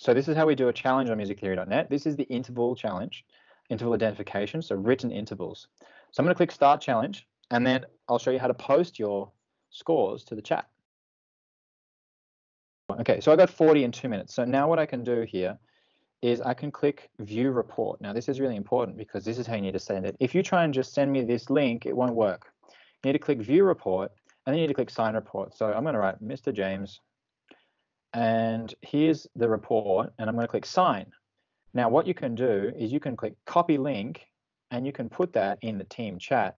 So this is how we do a challenge on musictheory.net. This is the interval challenge, interval identification, so written intervals. So I'm going to click Start Challenge, and then I'll show you how to post your scores to the chat. Okay, so I got 40 in two minutes. So now what I can do here is I can click View Report. Now this is really important because this is how you need to send it. If you try and just send me this link, it won't work. You need to click View Report, and then you need to click Sign Report. So I'm going to write Mr. James, and here's the report, and I'm going to click Sign. Now what you can do is you can click Copy Link, and you can put that in the team chat